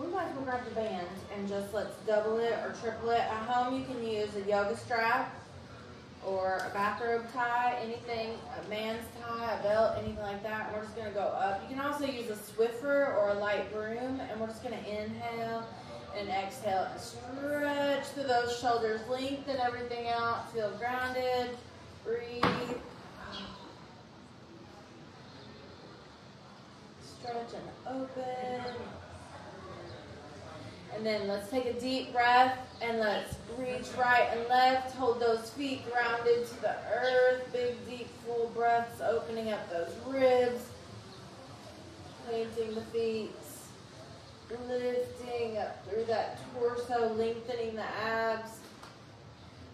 we might as well grab the band and just let's double it or triple it. At home, you can use a yoga strap or a bathrobe tie, anything, a man's tie, a belt, anything like that. And we're just gonna go up. You can also use a Swiffer or a light broom, and we're just gonna inhale and exhale and stretch through those shoulders, lengthen everything out, feel grounded, breathe. Stretch and open. And then let's take a deep breath and let's reach right and left. Hold those feet grounded to the earth. Big, deep, full breaths, opening up those ribs. Planting the feet. Lifting up through that torso, lengthening the abs.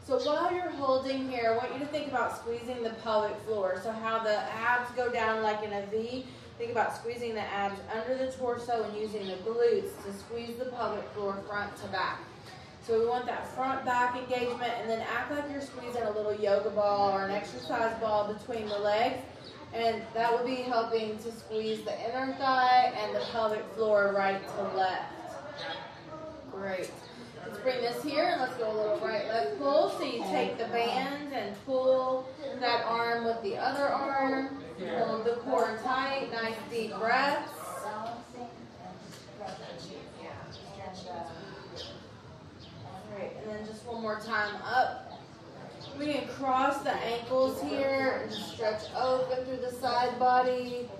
So while you're holding here, I want you to think about squeezing the pelvic floor. So how the abs go down like in a V Think about squeezing the abs under the torso and using the glutes to squeeze the pelvic floor front to back. So we want that front back engagement and then act like you're squeezing a little yoga ball or an exercise ball between the legs. And that will be helping to squeeze the inner thigh and the pelvic floor right to left. Great. Let's bring this here and let's go a little right left pull. So you take the band and pull that arm with the other arm. Hold the core tight. Nice deep breaths. Alright, and then just one more time up. We can cross the ankles here and stretch open through the side body.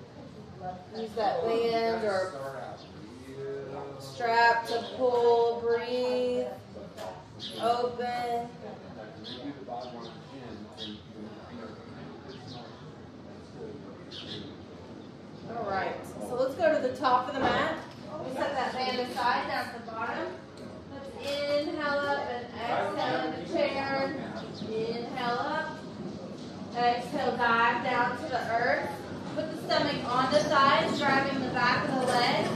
Use that band or strap to pull, breathe, open. All right, so let's go to the top of the mat. We set that band aside down at the bottom. Let's inhale up and exhale in the chair. Inhale up. Exhale, dive down to the earth. Put the stomach on the thighs, driving the back of the legs.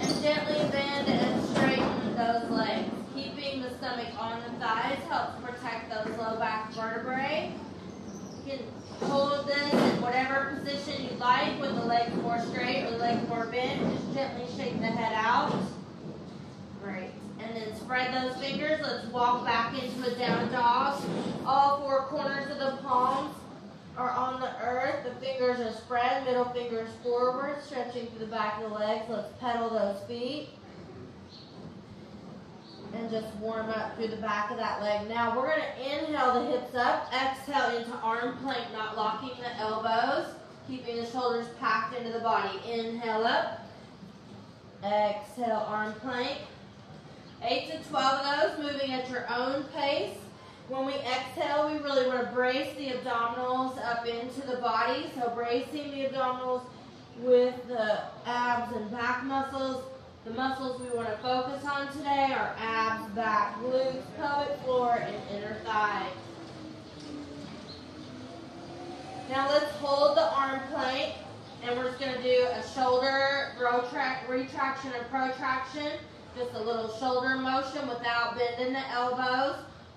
And gently bend and straighten those legs. Keeping the stomach on the thighs helps protect those low back vertebrae. You can Hold this in whatever position you like with the legs more straight or the legs more bent. Just gently shake the head out. Great. And then spread those fingers. Let's walk back into a down dog. All four corners of the palms are on the earth. The fingers are spread, middle fingers forward, stretching through the back of the legs. Let's pedal those feet and just warm up through the back of that leg. Now we're going to inhale the hips up, exhale into arm plank, not locking the elbows, keeping the shoulders packed into the body. Inhale up, exhale arm plank. 8 to 12 of those, moving at your own pace. When we exhale, we really want to brace the abdominals up into the body. So bracing the abdominals with the abs and back muscles the muscles we want to focus on today are abs, back, glutes, pelvic floor, and inner thigh. Now let's hold the arm plank and we're just going to do a shoulder retraction and protraction. Just a little shoulder motion without bending the elbows.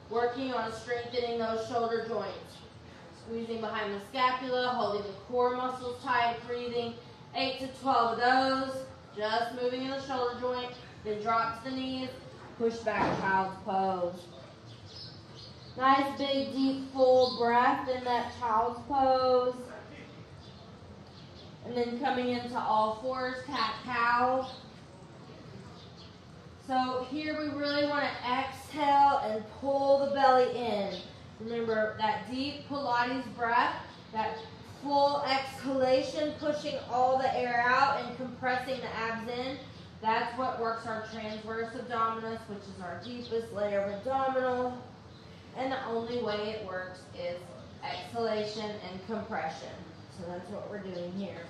Working on strengthening those shoulder joints. Squeezing behind the scapula, holding the core muscles tight, breathing 8 to 12 of those. Just moving in the shoulder joint, then drop to the knees, push back child's pose. Nice big deep full breath in that child's pose. And then coming into all fours, cat cow. So here we really want to exhale and pull the belly in. Remember that deep Pilates breath, that full exhalation, pushing all the air out and compressing the abs in. That's what works our transverse abdominis, which is our deepest layer of abdominal. And the only way it works is exhalation and compression. So that's what we're doing here,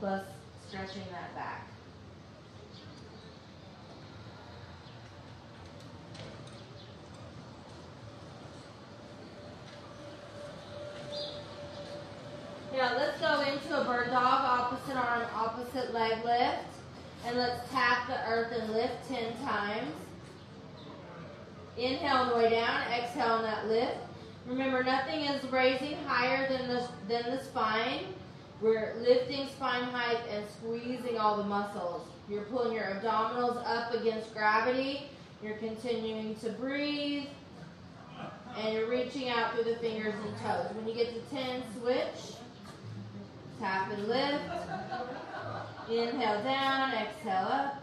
plus stretching that back. Now let's a bird dog, opposite arm, opposite leg lift. And let's tap the earth and lift 10 times. Inhale on the way down, exhale on that lift. Remember, nothing is raising higher than the, than the spine. We're lifting spine height and squeezing all the muscles. You're pulling your abdominals up against gravity. You're continuing to breathe. And you're reaching out through the fingers and toes. When you get to 10, switch. Tap and lift. Inhale down, exhale up.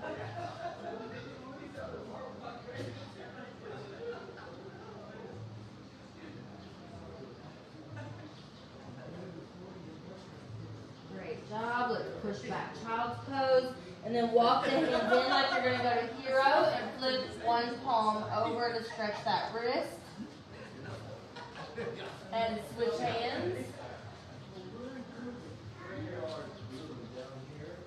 Great job. Let's push back child's pose. And then walk the hands in like you're going to go to hero and flip one palm over to stretch that wrist. And switch hands.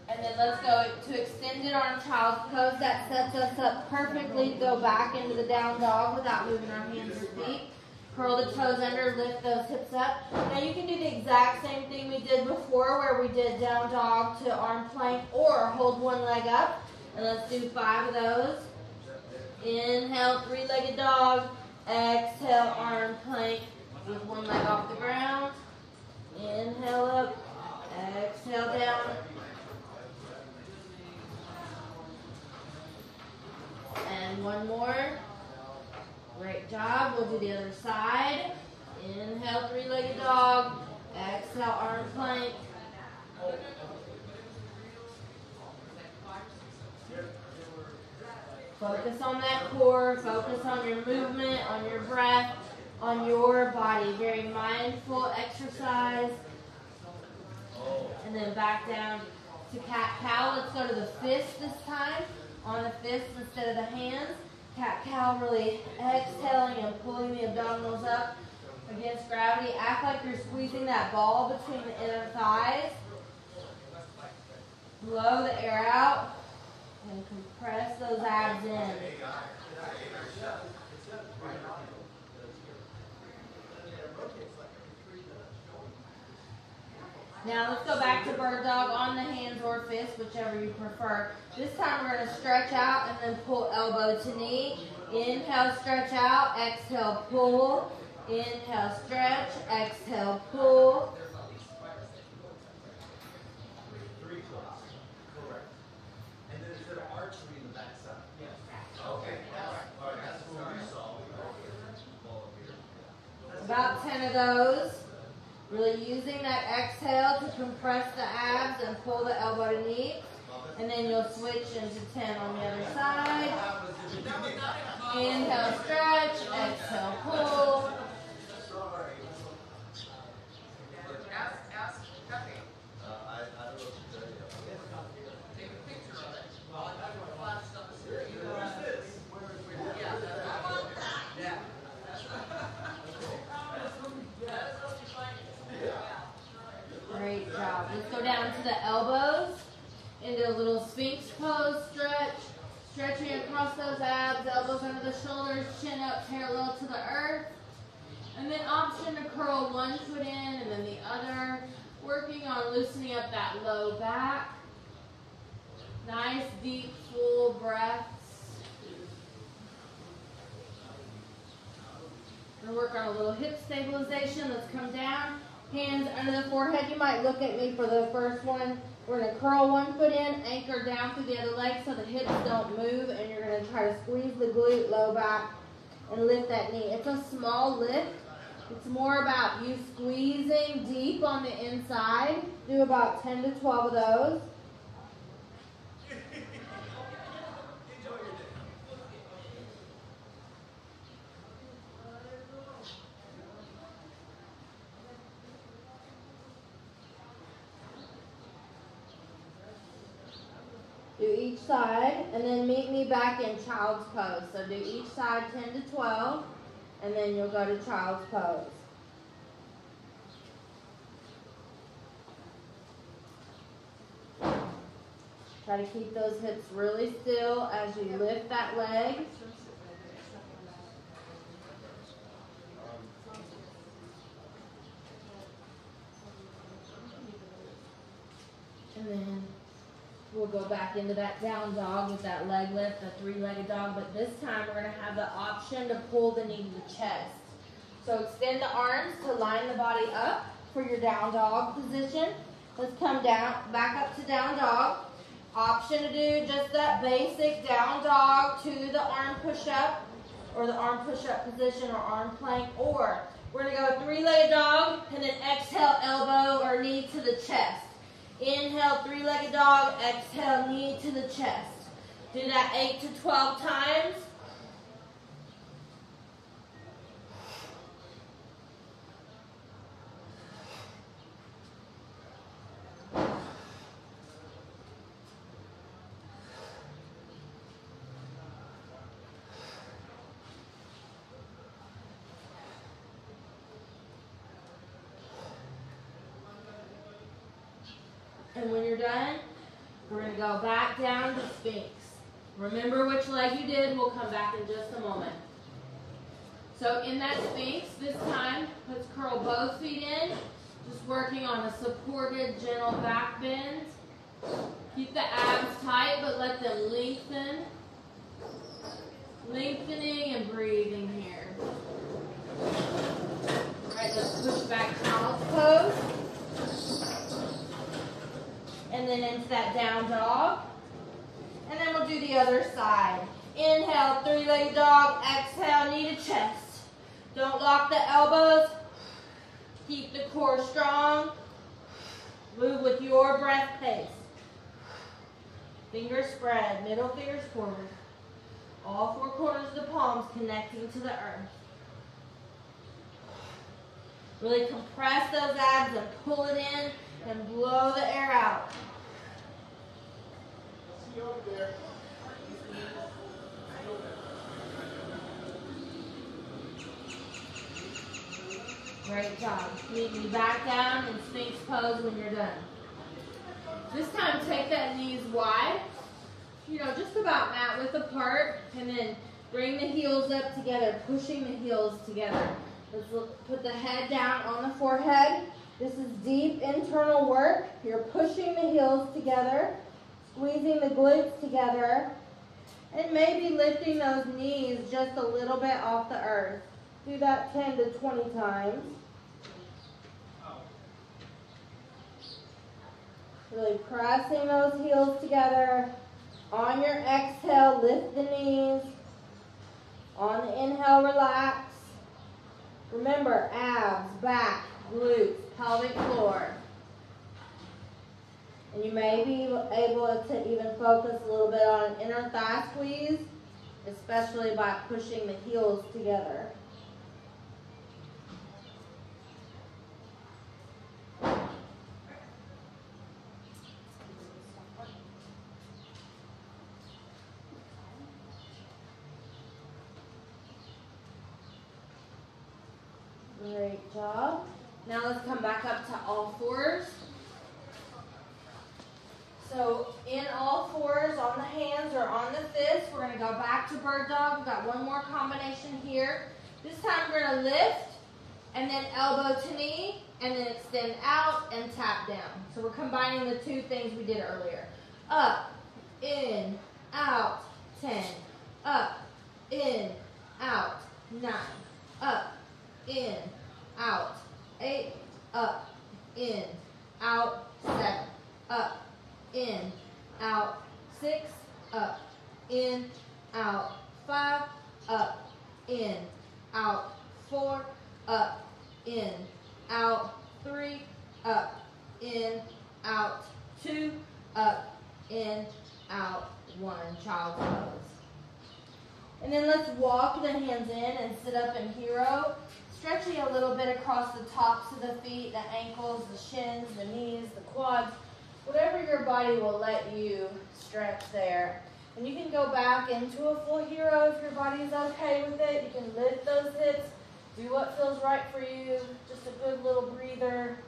And then let's go to extended arm child's pose. That sets us up perfectly to go back into the down dog without moving our hands or feet. Curl the toes under, lift those hips up. Now you can do the exact same thing we did before where we did down dog to arm plank or hold one leg up. And let's do five of those. Inhale, three-legged dog. Exhale, arm plank with one leg off the ground. Inhale up. Exhale down. And one more. Great job. We'll do the other side. Inhale, three-legged dog. Exhale, arm plank. Focus on that core. Focus on your movement, on your breath, on your body. Very mindful exercise. And then back down to cat-cow. Let's go to the fist this time. On the fists instead of the hands. Cat-cow, really exhaling and pulling the abdominals up against gravity. Act like you're squeezing that ball between the inner thighs. Blow the air out and compress those abs in. Now let's go back to bird dog on the hands or fists, whichever you prefer. This time we're going to stretch out and then pull elbow to knee. Inhale, stretch out. Exhale, pull. Inhale, stretch. Exhale, pull. About 10 of those. Really using that exhale to compress the abs and pull the elbow to knee. And then you'll switch into 10 on the other side. Inhale, stretch. Exhale, pull. Great job. Let's go down to the elbows into a little sphinx pose stretch. Stretching across those abs, elbows under the shoulders, chin up parallel to the earth. And then option to curl one foot in and then the other. Working on loosening up that low back. Nice, deep, full breaths. Gonna work on a little hip stabilization. Let's come down. Hands under the forehead. You might look at me for the first one. We're going to curl one foot in, anchor down through the other leg so the hips don't move, and you're going to try to squeeze the glute, low back, and lift that knee. It's a small lift. It's more about you squeezing deep on the inside. Do about 10 to 12 of those. Do each side, and then meet me back in child's pose. So do each side 10 to 12, and then you'll go to child's pose. Try to keep those hips really still as you lift that leg. And then we'll go back into that down dog with that leg lift, the three-legged dog, but this time we're going to have the option to pull the knee to the chest. So extend the arms to line the body up for your down dog position. Let's come down, back up to down dog. Option to do just that basic down dog to the arm push-up or the arm push-up position or arm plank or we're going to go three-legged dog and then exhale elbow or knee to the chest. Inhale three-legged dog, exhale knee to the chest. Do that 8 to 12 times. And when you're done, we're going to go back down to Sphinx. Remember which leg you did. We'll come back in just a moment. So in that Sphinx, this time, let's curl both feet in. Just working on a supported, gentle back bend. Keep the abs tight, but let them lengthen. Lengthening and breathing here. All right, let's push back child's pose and then into that down dog. And then we'll do the other side. Inhale, three-legged dog. Exhale, knee to chest. Don't lock the elbows. Keep the core strong. Move with your breath pace. Fingers spread, middle fingers forward. All four corners of the palms connecting to the earth. Really compress those abs and pull it in and blow the air out. Great job. Meet me back down in Sphinx pose when you're done. This time take that knees wide, you know, just about mat width apart, and then bring the heels up together, pushing the heels together. Let's look, put the head down on the forehead. This is deep internal work. You're pushing the heels together, squeezing the glutes together, and maybe lifting those knees just a little bit off the earth. Do that 10 to 20 times. Really pressing those heels together. On your exhale, lift the knees. On the inhale, relax. Remember, abs, back, glutes, pelvic floor. And you may be able to even focus a little bit on an inner thigh squeeze, especially by pushing the heels together. Great job. Now let's come back up to all fours. So in all fours, on the hands or on the fists, we're going to go back to bird dog. We've got one more combination here. This time we're going to lift and then elbow to knee and then extend out and tap down. So we're combining the two things we did earlier. Up, in, out, 10. Up, in, out, 9. Up, in, out, eight, up, in, out, seven, up, in, out, six, up, in, out, five, up, in, out, four, up, in, out, three, up, in, out, two, up, in, out, one, child's pose. And then let's walk the hands in and sit up in hero stretching a little bit across the tops of the feet, the ankles, the shins, the knees, the quads, whatever your body will let you stretch there. And you can go back into a full hero if your body is okay with it. You can lift those hips, do what feels right for you, just a good little breather.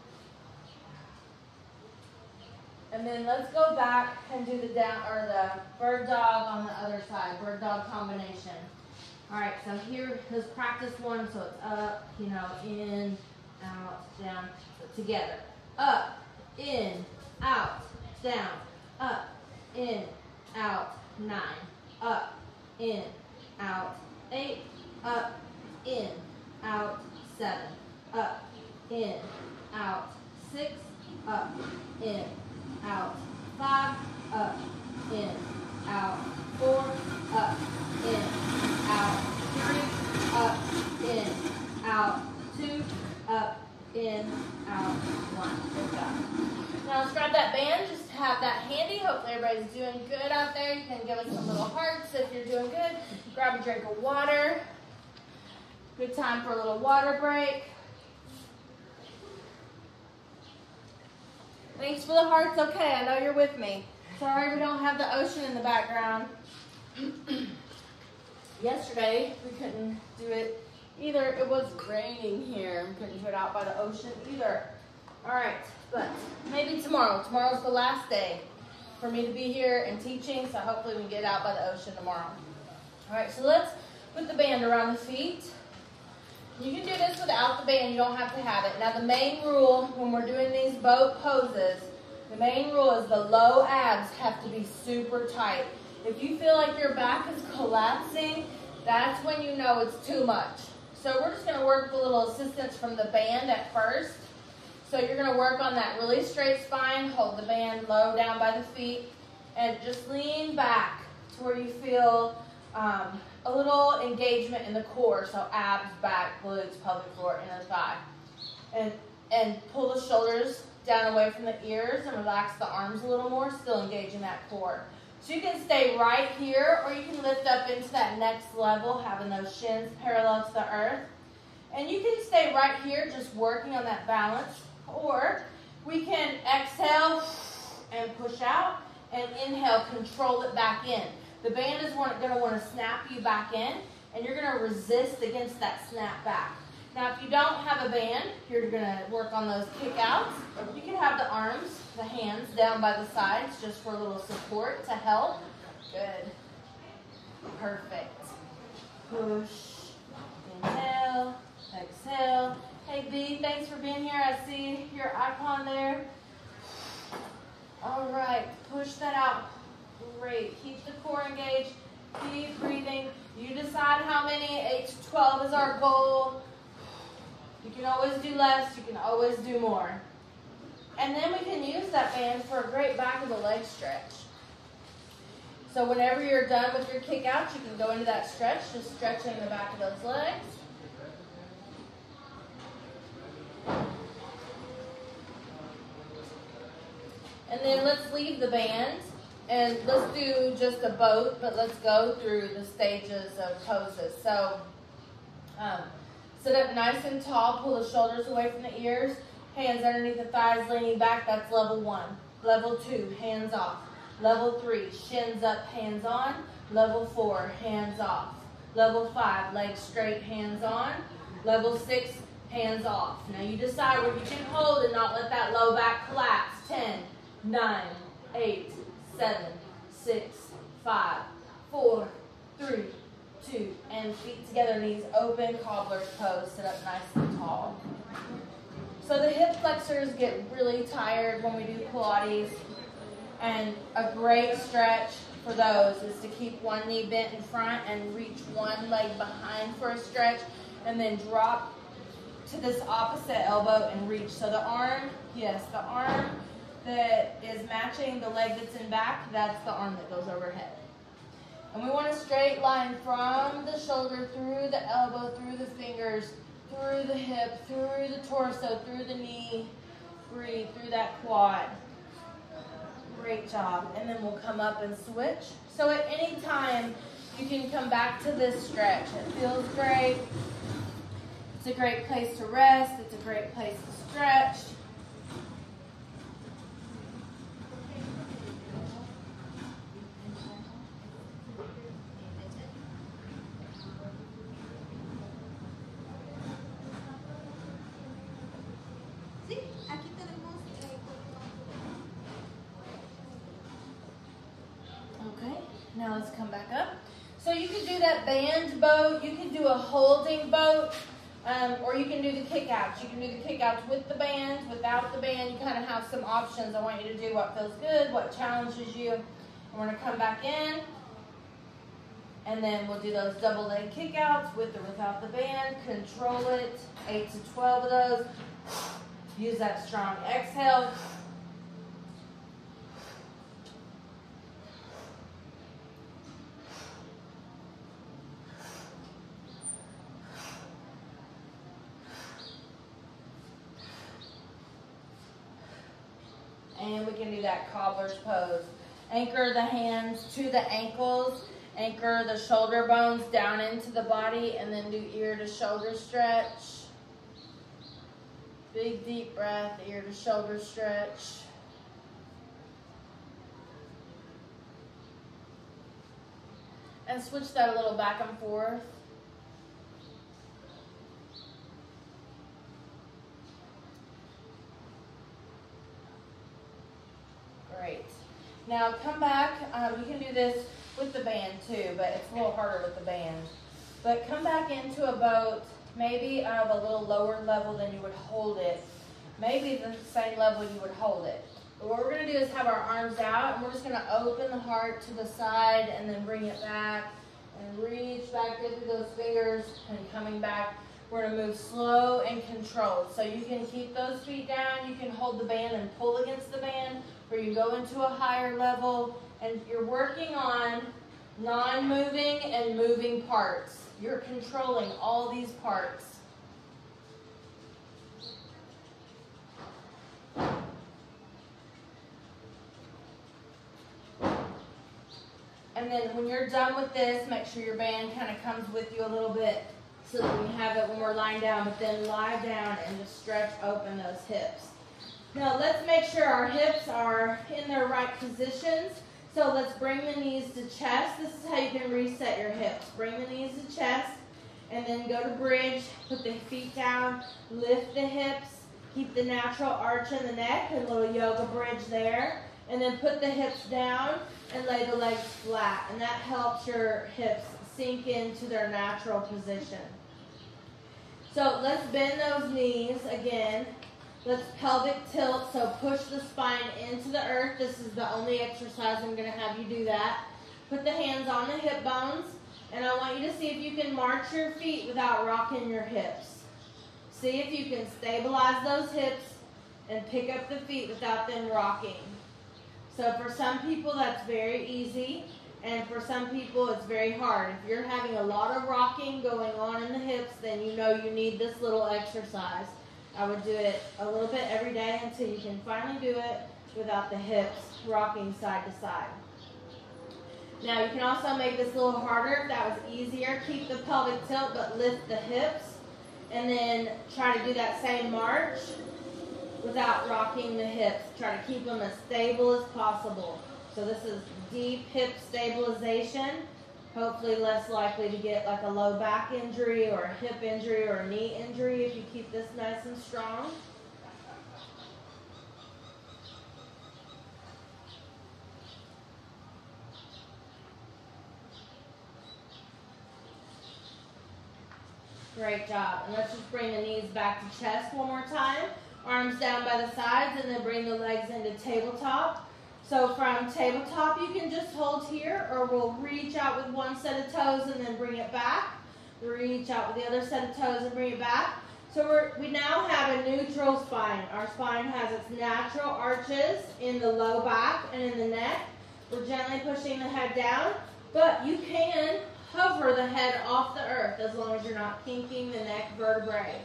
And then let's go back and do the down or the bird dog on the other side, bird dog combination. All right, so here, let's practice one. So it's up, you know, in, out, down, together. Up, in, out, down, up, in, out, nine, up, in, out, eight, up, in, out, seven, up, in, out, six, up, in, out. Five, up, in, out. Four, up, in, out. Three, up, in, out. Two, up, in, out. One. Now let's grab that band. Just have that handy. Hopefully everybody's doing good out there. You can give us some little hearts if you're doing good. Grab a drink of water. Good time for a little water break. Thanks for the hearts. Okay, I know you're with me. Sorry we don't have the ocean in the background. Yesterday, we couldn't do it either. It was raining here. We couldn't do it out by the ocean either. All right, but maybe tomorrow. Tomorrow's the last day for me to be here and teaching, so hopefully we can get out by the ocean tomorrow. All right, so let's put the band around the feet. You can do this without the band. You don't have to have it. Now, the main rule when we're doing these boat poses, the main rule is the low abs have to be super tight. If you feel like your back is collapsing, that's when you know it's too much. So we're just going to work with a little assistance from the band at first. So you're going to work on that really straight spine, hold the band low down by the feet, and just lean back to where you feel um, a little engagement in the core, so abs, back, glutes, pelvic floor, inner thigh. And, and pull the shoulders down away from the ears and relax the arms a little more, still engaging that core. So you can stay right here or you can lift up into that next level, having those shins parallel to the earth. And you can stay right here just working on that balance. Or we can exhale and push out and inhale, control it back in. The band is going to want to snap you back in, and you're going to resist against that snap back. Now, if you don't have a band, you're going to work on those kickouts. You can have the arms, the hands down by the sides just for a little support to help. Good. Perfect. Push. Inhale. Exhale. Hey, B, thanks for being here. I see your icon there. All right. Push that out. Great. Keep the core engaged. Keep breathing. You decide how many. 8 to 12 is our goal. You can always do less. You can always do more. And then we can use that band for a great back of the leg stretch. So whenever you're done with your kick out, you can go into that stretch, just stretching the back of those legs. And then let's leave the band and let's do just a boat, but let's go through the stages of poses. So um, sit up nice and tall, pull the shoulders away from the ears, hands underneath the thighs, leaning back, that's level one. Level two, hands off. Level three, shins up, hands on. Level four, hands off. Level five, legs straight, hands on. Level six, hands off. Now you decide where you can hold and not let that low back collapse. Ten, nine, eight, seven, six, five, four, three, two, and feet together, knees open, cobbler's pose, sit up nice and tall. So the hip flexors get really tired when we do Pilates, and a great stretch for those is to keep one knee bent in front and reach one leg behind for a stretch, and then drop to this opposite elbow and reach. So the arm, yes, the arm that is matching the leg that's in back, that's the arm that goes overhead. And we want a straight line from the shoulder, through the elbow, through the fingers, through the hip, through the torso, through the knee. Breathe through that quad. Great job. And then we'll come up and switch. So at any time, you can come back to this stretch. It feels great. It's a great place to rest. It's a great place to stretch. Boat. You can do a holding boat, um, or you can do the kickouts. You can do the kickouts with the band, without the band. You kind of have some options. I want you to do what feels good, what challenges you. And we're going to come back in, and then we'll do those double leg kickouts with or without the band. Control it. 8 to 12 of those. Use that strong exhale. And we can do that cobbler's pose. Anchor the hands to the ankles. Anchor the shoulder bones down into the body and then do ear to shoulder stretch. Big deep breath, ear to shoulder stretch. And switch that a little back and forth. Great. Now come back. Um, you can do this with the band too, but it's a little harder with the band. But come back into a boat, maybe of a little lower level than you would hold it. Maybe the same level you would hold it. But what we're going to do is have our arms out, and we're just going to open the heart to the side and then bring it back and reach back into those fingers and coming back. We're going to move slow and controlled. So you can keep those feet down. You can hold the band and pull against the band, or you go into a higher level and you're working on non-moving and moving parts. You're controlling all these parts. And then when you're done with this, make sure your band kind of comes with you a little bit so that we have it when we're lying down, but then lie down and just stretch open those hips. Now let's make sure our hips are in their right positions. So let's bring the knees to chest. This is how you can reset your hips. Bring the knees to chest and then go to bridge. Put the feet down, lift the hips, keep the natural arch in the neck, a little yoga bridge there. And then put the hips down and lay the legs flat. And that helps your hips sink into their natural position. So let's bend those knees again. Let's pelvic tilt, so push the spine into the earth. This is the only exercise I'm going to have you do that. Put the hands on the hip bones, and I want you to see if you can march your feet without rocking your hips. See if you can stabilize those hips and pick up the feet without them rocking. So for some people, that's very easy, and for some people, it's very hard. If you're having a lot of rocking going on in the hips, then you know you need this little exercise. I would do it a little bit every day until you can finally do it without the hips rocking side to side. Now you can also make this a little harder if that was easier. Keep the pelvic tilt but lift the hips and then try to do that same march without rocking the hips. Try to keep them as stable as possible. So this is deep hip stabilization hopefully less likely to get like a low back injury or a hip injury or a knee injury if you keep this nice and strong. Great job. And let's just bring the knees back to chest one more time. Arms down by the sides and then bring the legs into tabletop. So from tabletop, you can just hold here, or we'll reach out with one set of toes and then bring it back. Reach out with the other set of toes and bring it back. So we now have a neutral spine. Our spine has its natural arches in the low back and in the neck. We're gently pushing the head down, but you can hover the head off the earth as long as you're not kinking the neck vertebrae.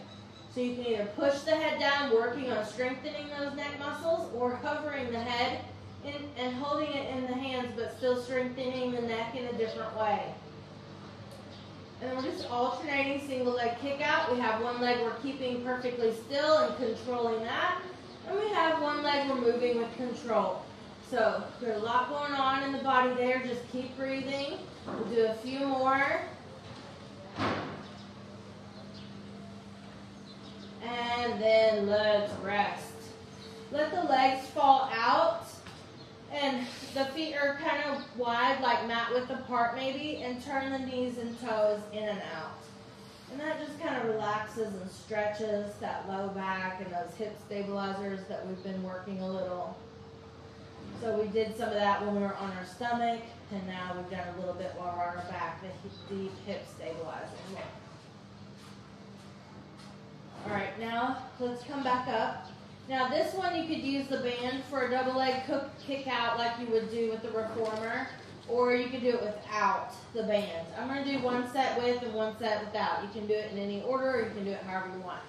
So you can either push the head down, working on strengthening those neck muscles, or hovering the head in, and holding it in the hands, but still strengthening the neck in a different way. And we're just alternating single leg kick out. We have one leg we're keeping perfectly still and controlling that. And we have one leg we're moving with control. So there's a lot going on in the body there. Just keep breathing. We'll do a few more. And then let's rest. Let the legs fall out and the feet are kind of wide, like mat width apart maybe, and turn the knees and toes in and out. And that just kind of relaxes and stretches that low back and those hip stabilizers that we've been working a little. So we did some of that when we were on our stomach, and now we've done a little bit while we're on our back, the deep hip stabilizing. All right, now let's come back up. Now this one you could use the band for a double leg cook, kick out like you would do with the reformer, or you could do it without the band. I'm going to do one set with and one set without. You can do it in any order or you can do it however you want.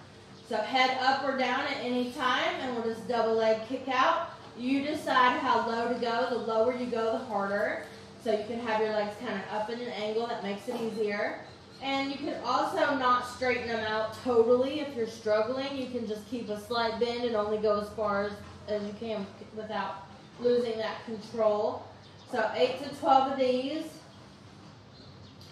So head up or down at any time and we'll just double leg kick out. You decide how low to go. The lower you go, the harder. So you can have your legs kind of up in an angle. That makes it easier. And you can also not straighten them out totally if you're struggling. You can just keep a slight bend and only go as far as, as you can without losing that control. So 8 to 12 of these.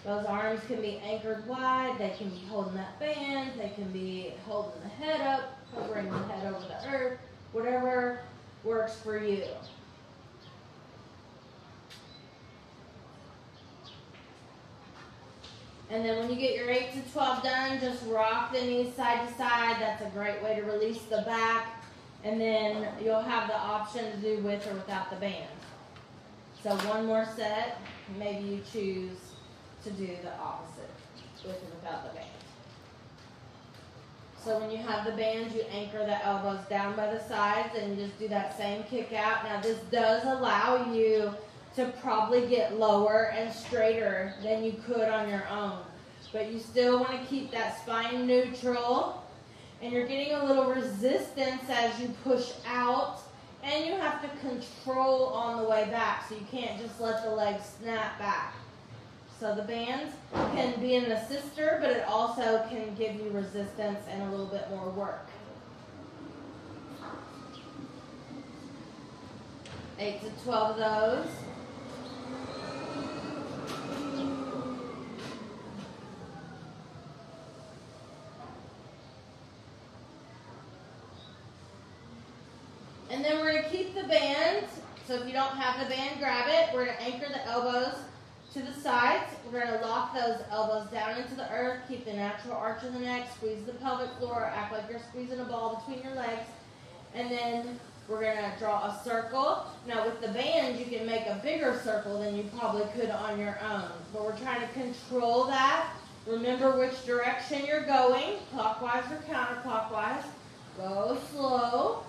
Those arms can be anchored wide. They can be holding that band. They can be holding the head up, hovering the head over the earth, whatever works for you. And then when you get your 8 to 12 done, just rock the knees side to side. That's a great way to release the back. And then you'll have the option to do with or without the band. So one more set. Maybe you choose to do the opposite, with or without the band. So when you have the band, you anchor the elbows down by the sides and you just do that same kick out. Now this does allow you to probably get lower and straighter than you could on your own. But you still want to keep that spine neutral. And you're getting a little resistance as you push out. And you have to control on the way back. So you can't just let the legs snap back. So the bands can be an assister, but it also can give you resistance and a little bit more work. Eight to 12 of those. And then we're going to keep the band. So if you don't have the band, grab it. We're going to anchor the elbows to the sides. We're going to lock those elbows down into the earth. Keep the natural arch of the neck. Squeeze the pelvic floor. Act like you're squeezing a ball between your legs. And then we're going to draw a circle. Now with the band, you can make a bigger circle than you probably could on your own. But we're trying to control that. Remember which direction you're going, clockwise or counterclockwise. Go slow.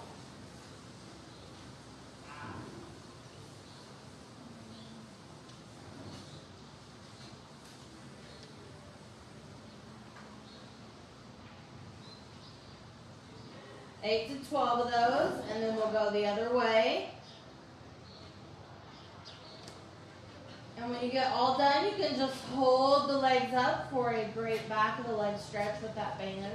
Eight to 12 of those, and then we'll go the other way. And when you get all done, you can just hold the legs up for a great back of the leg stretch with that band.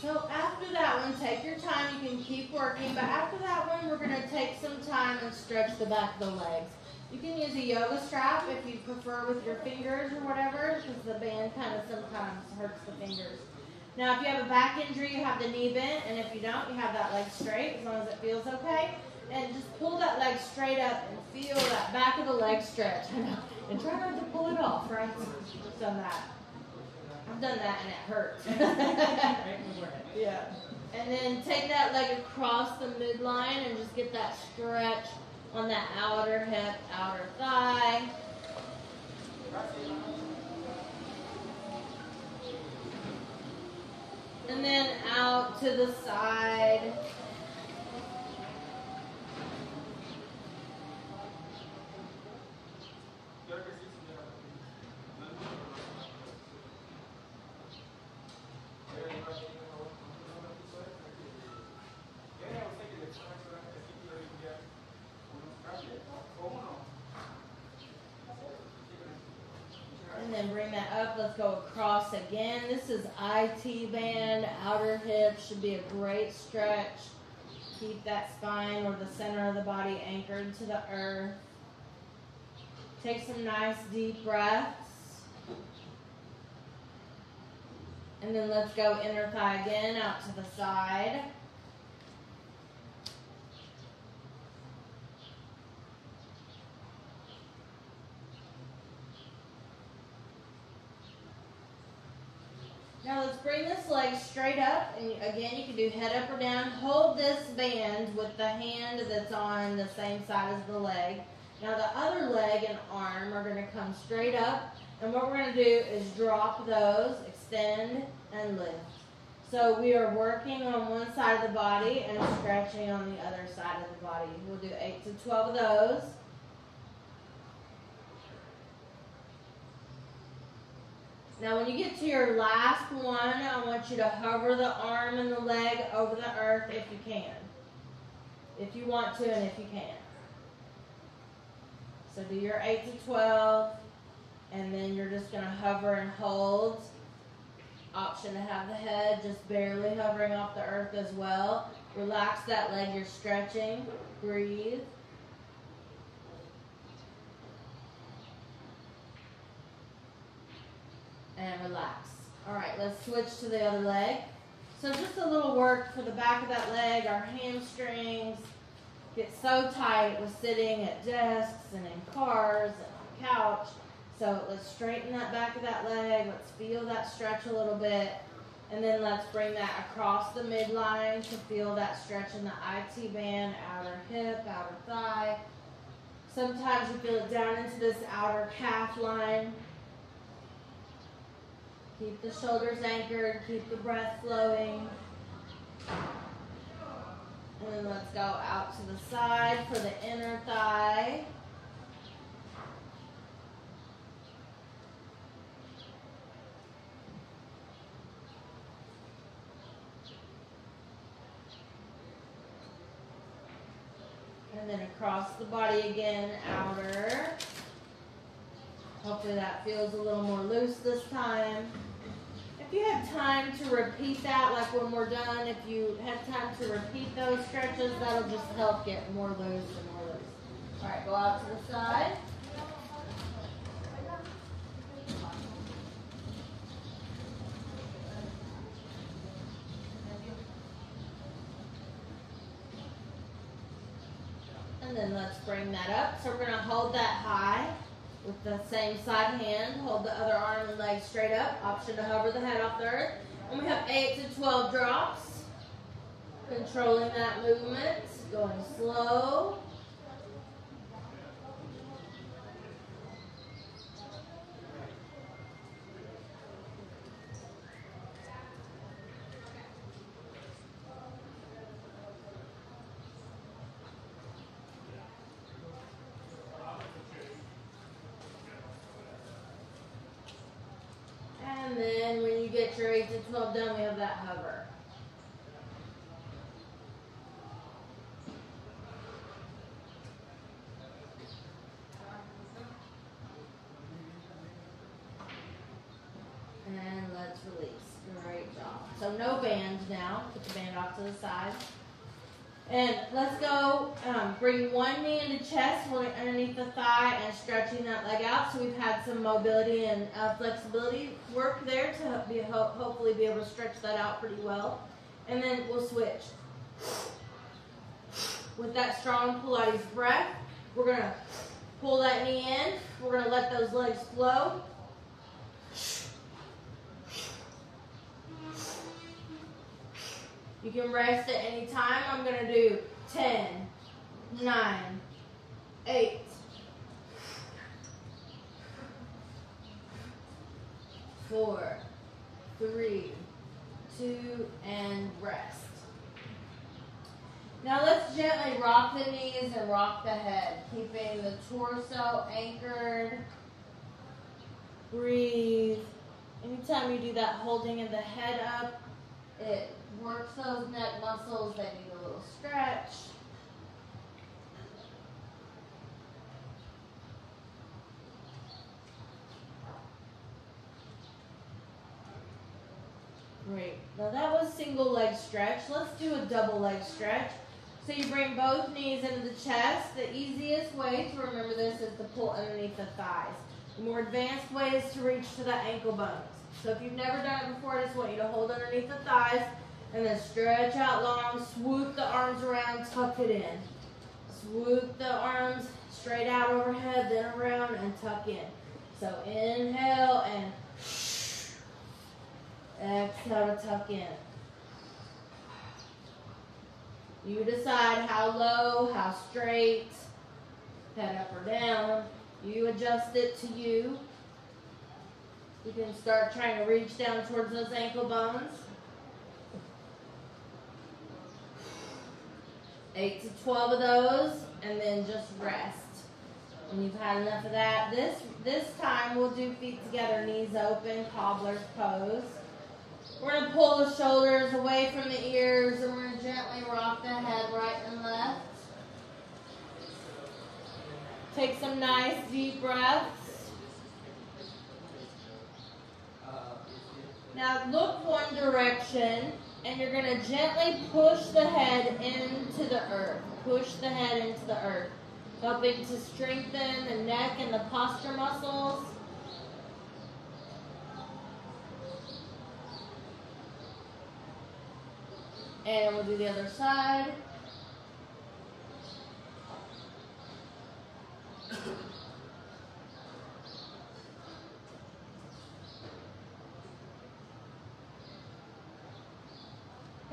So after that one, take your time. You can keep working. But after that one, we're going to take some time and stretch the back of the legs. You can use a yoga strap if you prefer with your fingers or whatever, because the band kind of sometimes hurts the fingers. Now, if you have a back injury, you have the knee bent, and if you don't, you have that leg straight, as long as it feels okay. And just pull that leg straight up and feel that back of the leg stretch. And try not to pull it off, right? I've Done that. I've done that and it hurts. yeah. And then take that leg across the midline and just get that stretch on that outer hip, outer thigh. And then out to the side. and bring that up. Let's go across again. This is IT band, outer hip, should be a great stretch. Keep that spine or the center of the body anchored to the earth. Take some nice deep breaths. And then let's go inner thigh again, out to the side. Now let's bring this leg straight up, and again, you can do head up or down. Hold this band with the hand that's on the same side as the leg. Now the other leg and arm are gonna come straight up, and what we're gonna do is drop those, extend, and lift. So we are working on one side of the body and stretching on the other side of the body. We'll do eight to 12 of those. Now when you get to your last one, I want you to hover the arm and the leg over the earth if you can. If you want to and if you can. So do your 8 to 12, and then you're just going to hover and hold. Option to have the head just barely hovering off the earth as well. Relax that leg you're stretching. Breathe. And relax. All right, let's switch to the other leg. So just a little work for the back of that leg, our hamstrings get so tight with sitting at desks and in cars and on couch. So let's straighten that back of that leg. Let's feel that stretch a little bit. And then let's bring that across the midline to feel that stretch in the IT band, outer hip, outer thigh. Sometimes you feel it down into this outer calf line. Keep the shoulders anchored, keep the breath flowing. And then let's go out to the side for the inner thigh. And then across the body again, outer. Hopefully that feels a little more loose this time. If you have time to repeat that, like when we're done, if you have time to repeat those stretches, that'll just help get more loose and more loose. All right, go out to the side. And then let's bring that up. So we're going to hold that high. With the same side hand, hold the other arm and leg straight up. Option to hover the head off the earth. And we have 8 to 12 drops. Controlling that movement. Going slow. Your 8 to 12 done, we have that hover. And let's release. Great job. So no band now. Put the band off to the side. And let's go um, bring one knee into chest, holding underneath the thigh and stretching that leg out. So we've had some mobility and uh, flexibility work there to be ho hopefully be able to stretch that out pretty well. And then we'll switch. With that strong Pilates breath, we're to pull that knee in. We're to let those legs flow. You can rest at any time. I'm going to do 10, 9, 8, 4, 3, 2, and rest. Now let's gently rock the knees and rock the head, keeping the torso anchored. Breathe. Anytime you do that holding of the head up, it works those neck muscles. They need a little stretch. Great. Now that was single leg stretch. Let's do a double leg stretch. So you bring both knees into the chest. The easiest way to remember this is to pull underneath the thighs. The more advanced way is to reach to the ankle bones. So if you've never done it before, I just want you to hold underneath the thighs and then stretch out long, swoop the arms around, tuck it in. Swoop the arms straight out overhead, then around and tuck in. So inhale and Exhale to tuck in. You decide how low, how straight, head up or down. You adjust it to you. You can start trying to reach down towards those ankle bones. Eight to 12 of those, and then just rest. When you've had enough of that, this, this time we'll do feet together, knees open, cobbler's pose. We're going to pull the shoulders away from the ears, and we're going to gently rock the head right and left. Take some nice deep breaths. Now look one direction and you're going to gently push the head into the earth. Push the head into the earth, helping to strengthen the neck and the posture muscles. And we'll do the other side.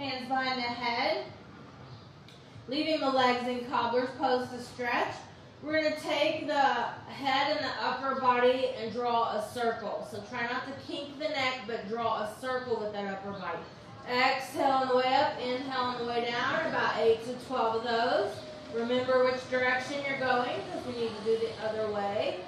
Hands behind the head. Leaving the legs in cobbler's pose to stretch. We're going to take the head and the upper body and draw a circle. So try not to kink the neck, but draw a circle with that upper body. Exhale on the way up, inhale on the way down, about 8 to 12 of those. Remember which direction you're going because we need to do the other way.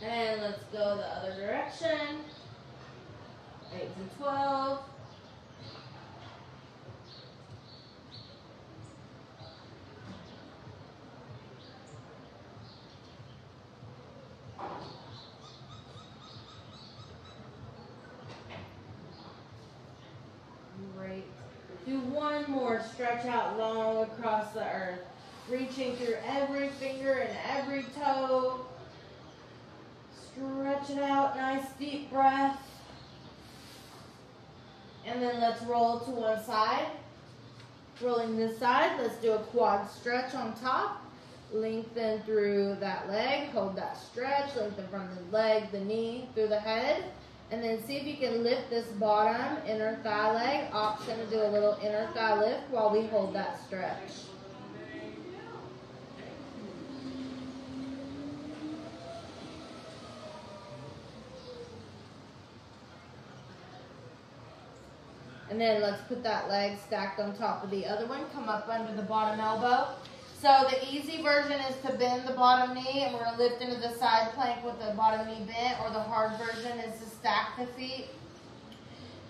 And let's go the other direction. 8 to 12. Great. Do one more. Stretch out long across the earth. Reaching through every finger and every toe. Stretch it out, nice deep breath. And then let's roll to one side. Rolling this side, let's do a quad stretch on top. Lengthen through that leg, hold that stretch, lengthen from the leg, the knee, through the head. And then see if you can lift this bottom inner thigh leg. Option to do a little inner thigh lift while we hold that stretch. And then let's put that leg stacked on top of the other one. Come up under the bottom elbow. So the easy version is to bend the bottom knee and we're to lift into the side plank with the bottom knee bent or the hard version is to stack the feet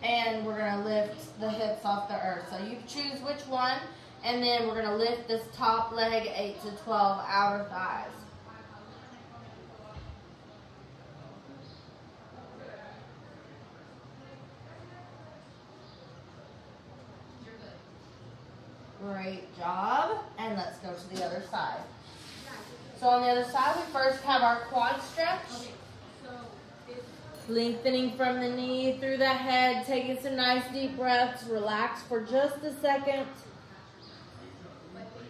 and we're going to lift the hips off the earth. So you choose which one and then we're going to lift this top leg 8 to 12 outer thighs. Great job. And let's go to the other side. So on the other side, we first have our quad stretch. Lengthening from the knee through the head, taking some nice deep breaths. Relax for just a second.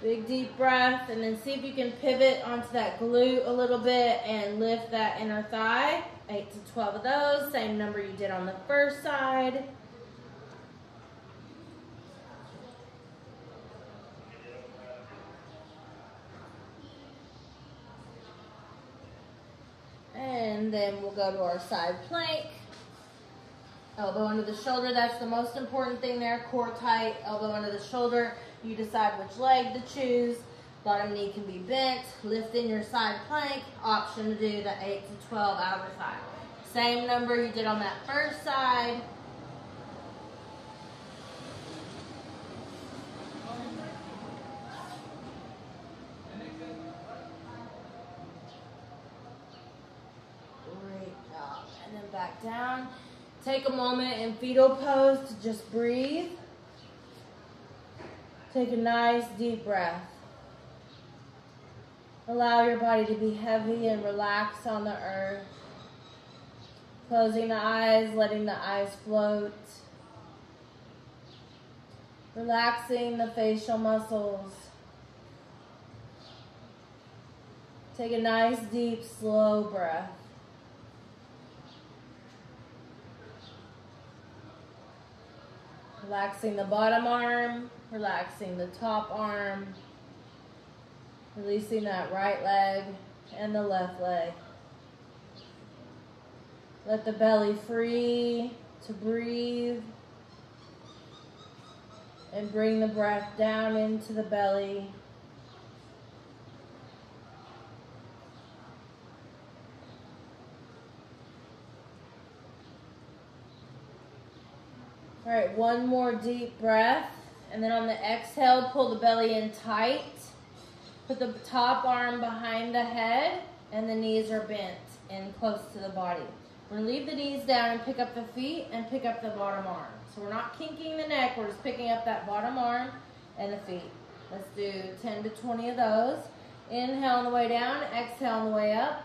Big deep breath, and then see if you can pivot onto that glute a little bit and lift that inner thigh. 8 to 12 of those, same number you did on the first side. And then we'll go to our side plank. Elbow under the shoulder, that's the most important thing there. Core tight, elbow under the shoulder. You decide which leg to choose. Bottom knee can be bent. Lift in your side plank. Option to do the 8 to 12 outer thigh. Same number you did on that first side. back down. Take a moment in fetal pose to just breathe. Take a nice deep breath. Allow your body to be heavy and relax on the earth. Closing the eyes, letting the eyes float. Relaxing the facial muscles. Take a nice, deep, slow breath. Relaxing the bottom arm, relaxing the top arm, releasing that right leg and the left leg. Let the belly free to breathe and bring the breath down into the belly. All right, one more deep breath. And then on the exhale, pull the belly in tight. Put the top arm behind the head and the knees are bent in close to the body. We're gonna leave the knees down and pick up the feet and pick up the bottom arm. So we're not kinking the neck, we're just picking up that bottom arm and the feet. Let's do 10 to 20 of those. Inhale on the way down, exhale on the way up.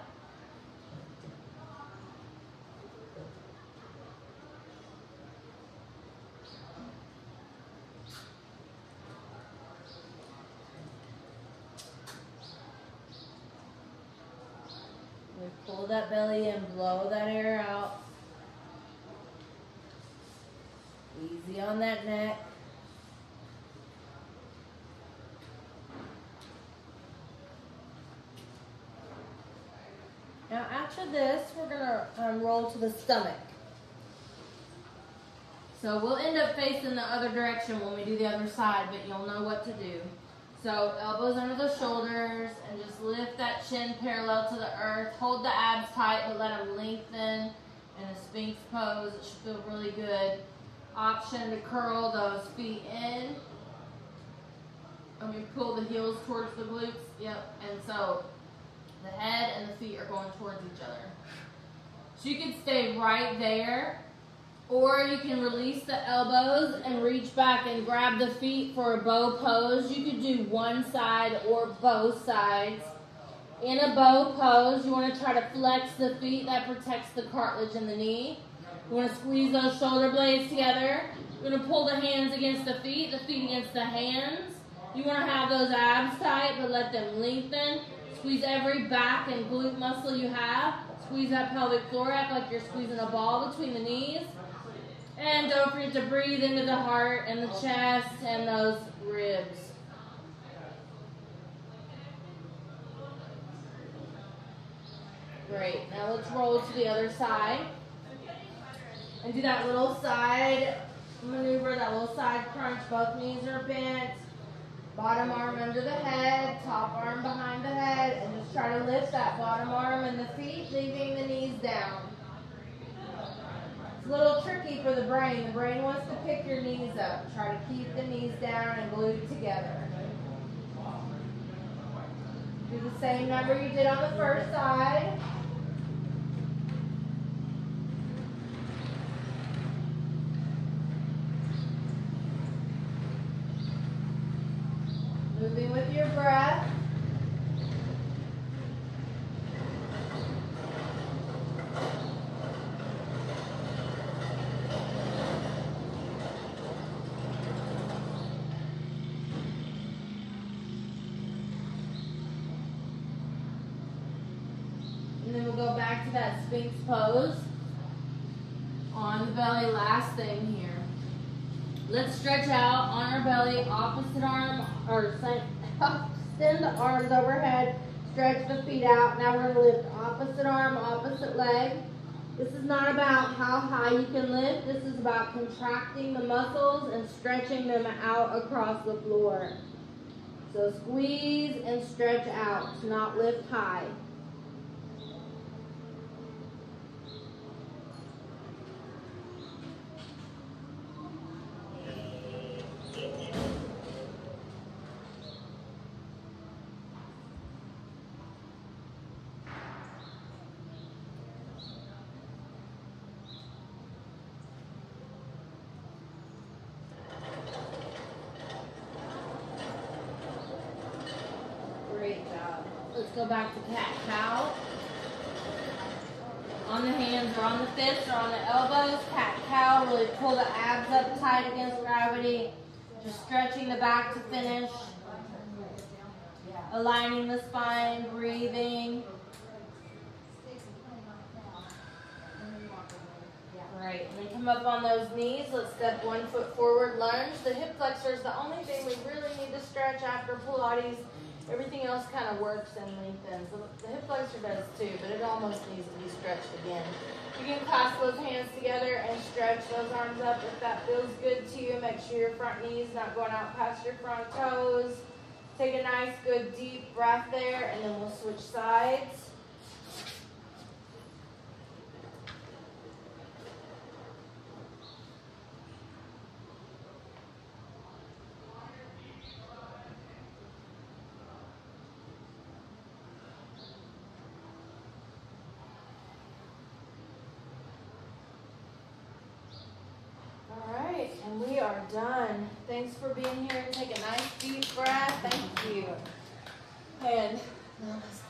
We pull that belly in, blow that air out. Easy on that neck. Now after this, we're gonna um, roll to the stomach. So we'll end up facing the other direction when we do the other side, but you'll know what to do. So elbows under the shoulders chin parallel to the earth. Hold the abs tight, but let them lengthen in a Sphinx pose. It should feel really good. Option to curl those feet in. Um, and we pull the heels towards the glutes. Yep. And so the head and the feet are going towards each other. So you can stay right there or you can release the elbows and reach back and grab the feet for a bow pose. You could do one side or both sides. In a bow pose, you want to try to flex the feet. That protects the cartilage in the knee. You want to squeeze those shoulder blades together. You're going to pull the hands against the feet, the feet against the hands. You want to have those abs tight, but let them lengthen. Squeeze every back and glute muscle you have. Squeeze that pelvic floor, act like you're squeezing a ball between the knees. And don't forget to breathe into the heart and the chest and those ribs. Great. Now let's roll to the other side. And do that little side maneuver, that little side crunch. Both knees are bent. Bottom arm under the head, top arm behind the head, and just try to lift that bottom arm and the feet, leaving the knees down. It's a little tricky for the brain. The brain wants to pick your knees up. Try to keep the knees down and glued together. Do the same number you did on the first side. Moving with your breath. And then we'll go back to that Sphinx pose. On the belly, last thing here. Let's stretch out on our belly, opposite arm, or extend the arms overhead, stretch the feet out. Now we're gonna lift opposite arm, opposite leg. This is not about how high you can lift. This is about contracting the muscles and stretching them out across the floor. So squeeze and stretch out, not lift high. Great job. Let's go back to cat cow. On the hands or on the fists or on the elbows. Cat cow. Really pull the abs up tight against gravity. Just stretching the back to finish. Aligning the spine, breathing. Right, And then come up on those knees. Let's step one foot forward, lunge. The hip flexor is the only thing we really need to stretch after Pilates. Everything else kind of works and lengthens. The hip flexor does too, but it almost needs to be stretched again. You can clasp those hands together and stretch those arms up if that feels good to you. Make sure your front knee is not going out past your front toes. Take a nice, good, deep breath there, and then we'll switch sides. Done. Thanks for being here. Take a nice deep breath. Thank you. And namaste.